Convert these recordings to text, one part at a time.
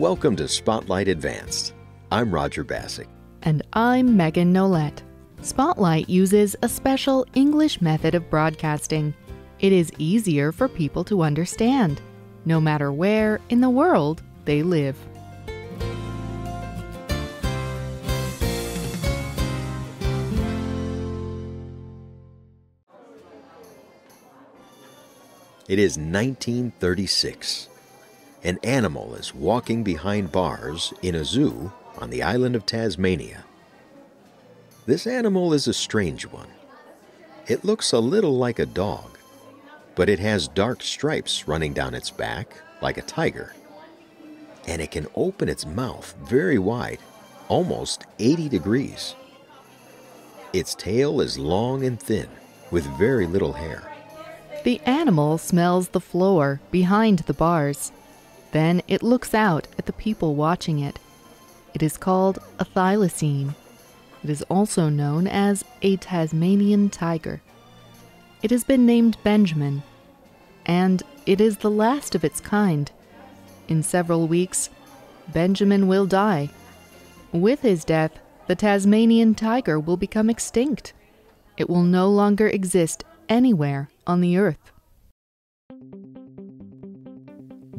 Welcome to Spotlight Advanced. I'm Roger Basick. And I'm Megan Nollet. Spotlight uses a special English method of broadcasting. It is easier for people to understand, no matter where in the world they live. It is 1936. An animal is walking behind bars in a zoo on the island of Tasmania. This animal is a strange one. It looks a little like a dog, but it has dark stripes running down its back like a tiger. And it can open its mouth very wide, almost 80 degrees. Its tail is long and thin, with very little hair. The animal smells the floor behind the bars. Then it looks out at the people watching it. It is called a thylacine. It is also known as a Tasmanian tiger. It has been named Benjamin, and it is the last of its kind. In several weeks, Benjamin will die. With his death, the Tasmanian tiger will become extinct. It will no longer exist anywhere on the earth.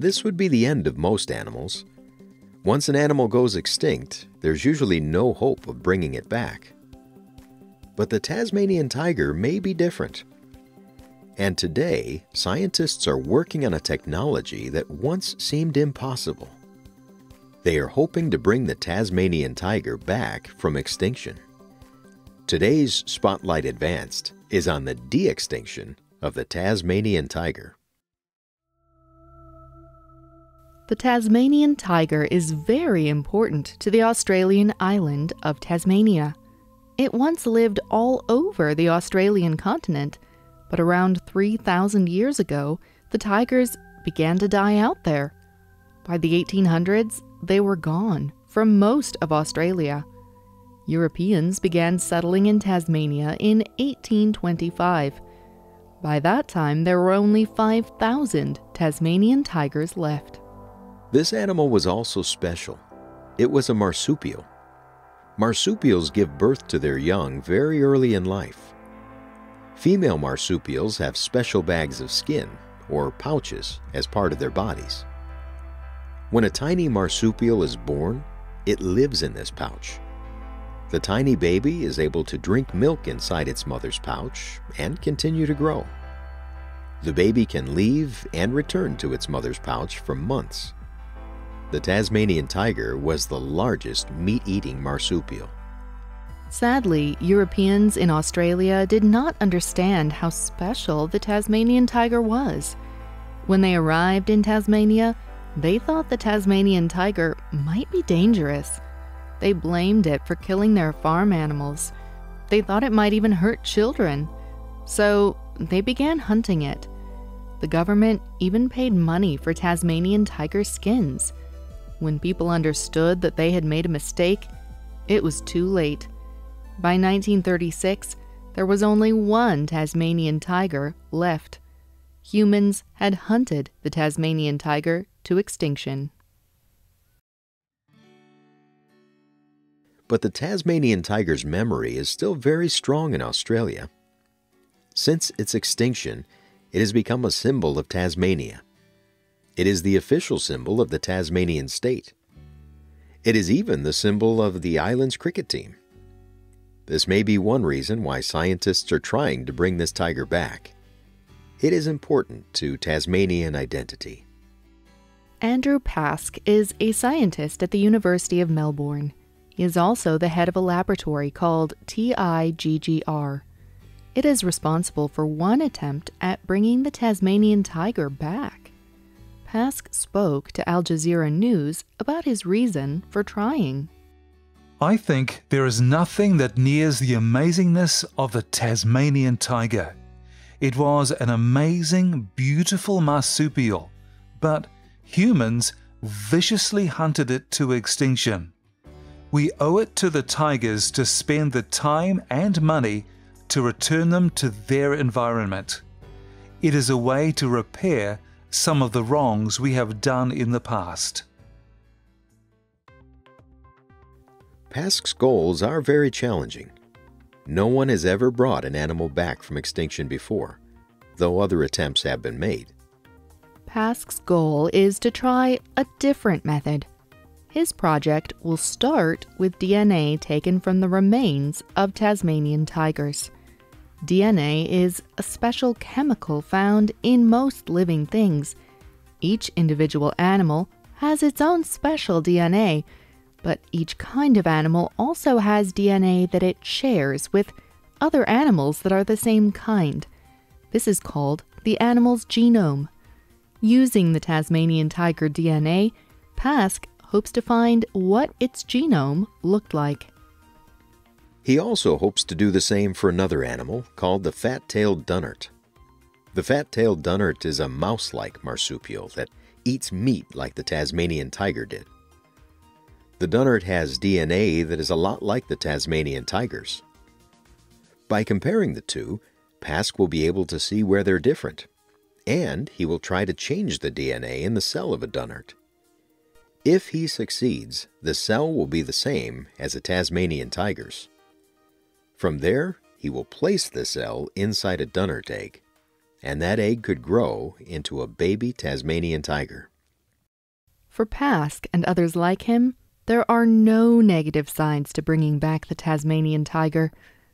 This would be the end of most animals. Once an animal goes extinct, there's usually no hope of bringing it back. But the Tasmanian tiger may be different. And today, scientists are working on a technology that once seemed impossible. They are hoping to bring the Tasmanian tiger back from extinction. Today's Spotlight Advanced is on the de extinction of the Tasmanian tiger. The Tasmanian tiger is very important to the Australian island of Tasmania. It once lived all over the Australian continent, but around 3,000 years ago, the tigers began to die out there. By the 1800s, they were gone from most of Australia. Europeans began settling in Tasmania in 1825. By that time, there were only 5,000 Tasmanian tigers left. This animal was also special. It was a marsupial. Marsupials give birth to their young very early in life. Female marsupials have special bags of skin, or pouches, as part of their bodies. When a tiny marsupial is born, it lives in this pouch. The tiny baby is able to drink milk inside its mother's pouch and continue to grow. The baby can leave and return to its mother's pouch for months. The Tasmanian tiger was the largest meat eating marsupial. Sadly, Europeans in Australia did not understand how special the Tasmanian tiger was. When they arrived in Tasmania, they thought the Tasmanian tiger might be dangerous. They blamed it for killing their farm animals. They thought it might even hurt children. So they began hunting it. The government even paid money for Tasmanian tiger skins. When people understood that they had made a mistake, it was too late. By 1936, there was only one Tasmanian tiger left. Humans had hunted the Tasmanian tiger to extinction. but the Tasmanian tiger's memory is still very strong in Australia. Since its extinction, it has become a symbol of Tasmania. It is the official symbol of the Tasmanian state. It is even the symbol of the island's cricket team. This may be one reason why scientists are trying to bring this tiger back. It is important to Tasmanian identity. Andrew Pask is a scientist at the University of Melbourne. He is also the head of a laboratory called TIGGR. It is responsible for one attempt at bringing the Tasmanian tiger back. Pask spoke to Al Jazeera News about his reason for trying. I think there is nothing that nears the amazingness of the Tasmanian tiger. It was an amazing, beautiful marsupial, but humans viciously hunted it to extinction. We owe it to the tigers to spend the time and money to return them to their environment. It is a way to repair some of the wrongs we have done in the past. Pask's goals are very challenging. No one has ever brought an animal back from extinction before, though other attempts have been made. Pask's goal is to try a different method. His project will start with DNA taken from the remains of Tasmanian tigers. DNA is a special chemical found in most living things. Each individual animal has its own special DNA, but each kind of animal also has DNA that it shares with other animals that are the same kind. This is called the animal's genome. Using the Tasmanian tiger DNA, Pask hopes to find what its genome looked like. He also hopes to do the same for another animal called the fat tailed dunnart. The fat tailed dunnart is a mouse like marsupial that eats meat like the Tasmanian tiger did. The dunnart has DNA that is a lot like the Tasmanian tiger's. By comparing the two, Pask will be able to see where they're different, and he will try to change the DNA in the cell of a dunnart. If he succeeds, the cell will be the same as a Tasmanian tiger's. From there, he will place the cell inside a dunnart egg, and that egg could grow into a baby Tasmanian tiger. For Pask and others like him, there are no negative sides to bringing back the Tasmanian tiger,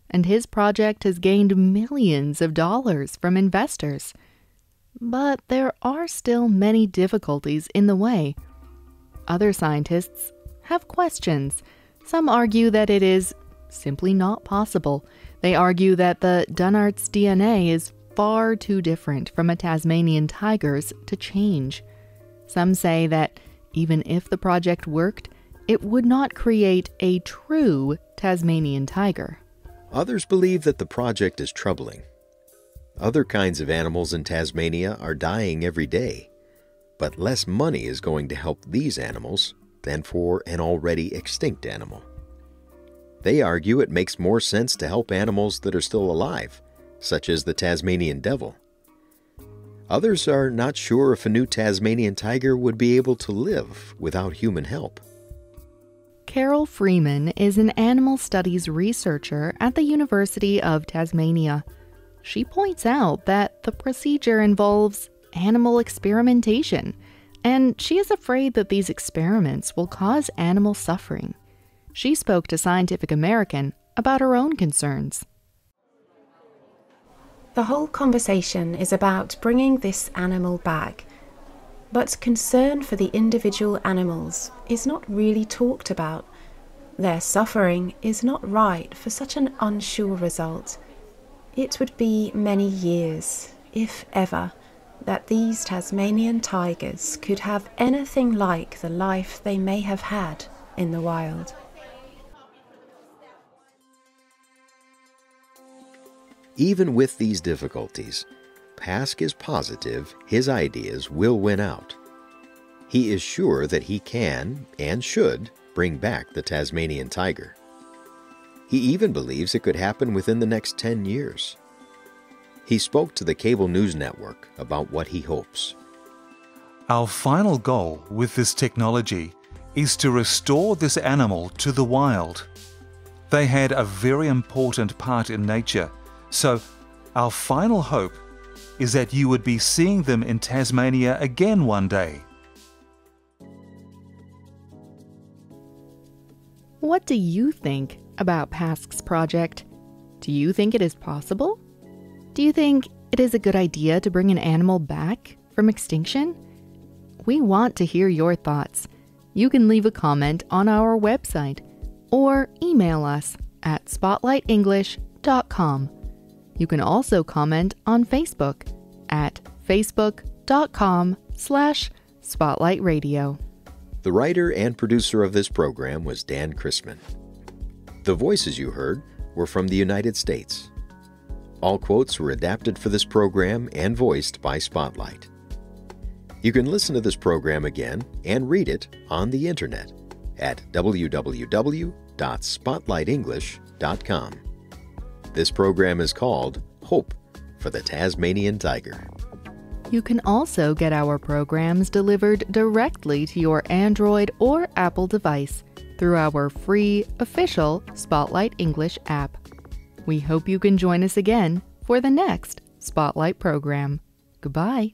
and his project has gained millions of dollars from investors. But there are still many difficulties in the way. Other scientists have questions. Some argue that it is simply not possible. They argue that the Dunnart's DNA is far too different from a Tasmanian tiger's to change. Some say that even if the project worked, it would not create a true Tasmanian tiger. Others believe that the project is troubling. Other kinds of animals in Tasmania are dying every day, but less money is going to help these animals than for an already extinct animal. They argue it makes more sense to help animals that are still alive, such as the Tasmanian devil. Others are not sure if a new Tasmanian tiger would be able to live without human help. Carol Freeman is an animal studies researcher at the University of Tasmania. She points out that the procedure involves animal experimentation, and she is afraid that these experiments will cause animal suffering. She spoke to Scientific American about her own concerns. The whole conversation is about bringing this animal back, but concern for the individual animals is not really talked about. Their suffering is not right for such an unsure result. It would be many years, if ever, that these Tasmanian tigers could have anything like the life they may have had in the wild. Even with these difficulties, Pask is positive his ideas will win out. He is sure that he can and should bring back the Tasmanian tiger. He even believes it could happen within the next 10 years. He spoke to the cable news network about what he hopes. Our final goal with this technology is to restore this animal to the wild. They had a very important part in nature, so our final hope is that you would be seeing them in Tasmania again one day. What do you think about Pask's project? Do you think it is possible? Do you think it is a good idea to bring an animal back from extinction? We want to hear your thoughts. You can leave a comment on our website or email us at spotlightenglish.com. You can also comment on Facebook at facebook.com slash spotlightradio. The writer and producer of this program was Dan Chrisman. The voices you heard were from the United States. All quotes were adapted for this program and voiced by Spotlight. You can listen to this program again and read it on the internet at www.spotlightenglish.com. This program is called Hope for the Tasmanian Tiger. You can also get our programs delivered directly to your Android or Apple device through our free official Spotlight English app. We hope you can join us again for the next Spotlight program. Goodbye.